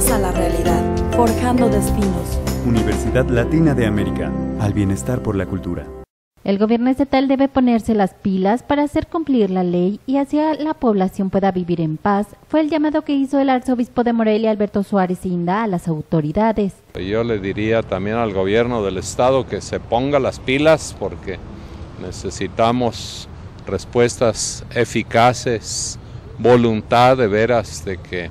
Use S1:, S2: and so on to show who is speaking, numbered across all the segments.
S1: más a la realidad, forjando destinos.
S2: Universidad Latina de América, al bienestar por la cultura.
S3: El gobierno estatal debe ponerse las pilas para hacer cumplir la ley y así la población pueda vivir en paz, fue el llamado que hizo el arzobispo de Morelia, Alberto Suárez Inda, a las autoridades.
S4: Yo le diría también al gobierno del estado que se ponga las pilas porque necesitamos respuestas eficaces, voluntad de veras de que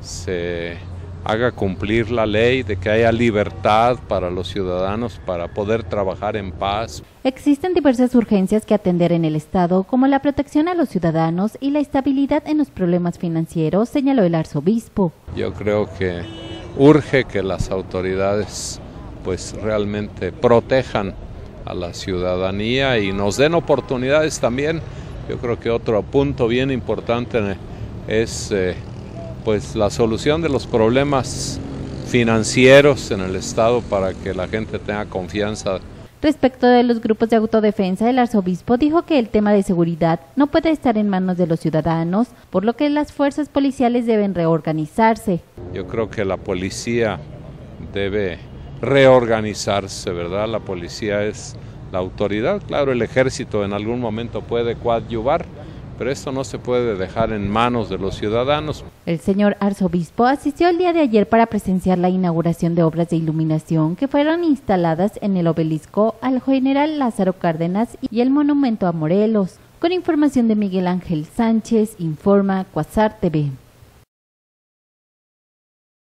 S4: se haga cumplir la ley, de que haya libertad para los ciudadanos para poder trabajar en paz.
S3: Existen diversas urgencias que atender en el Estado, como la protección a los ciudadanos y la estabilidad en los problemas financieros, señaló el arzobispo.
S4: Yo creo que urge que las autoridades pues realmente protejan a la ciudadanía y nos den oportunidades también. Yo creo que otro punto bien importante es eh, pues la solución de los problemas financieros en el Estado para que la gente tenga confianza.
S3: Respecto de los grupos de autodefensa, el arzobispo dijo que el tema de seguridad no puede estar en manos de los ciudadanos, por lo que las fuerzas policiales deben reorganizarse.
S4: Yo creo que la policía debe reorganizarse, ¿verdad? La policía es la autoridad, claro, el ejército en algún momento puede coadyuvar, pero esto no se puede dejar en manos de los ciudadanos.
S3: El señor arzobispo asistió el día de ayer para presenciar la inauguración de obras de iluminación que fueron instaladas en el obelisco al general Lázaro Cárdenas y el monumento a Morelos. Con información de Miguel Ángel Sánchez, informa Cuasar TV.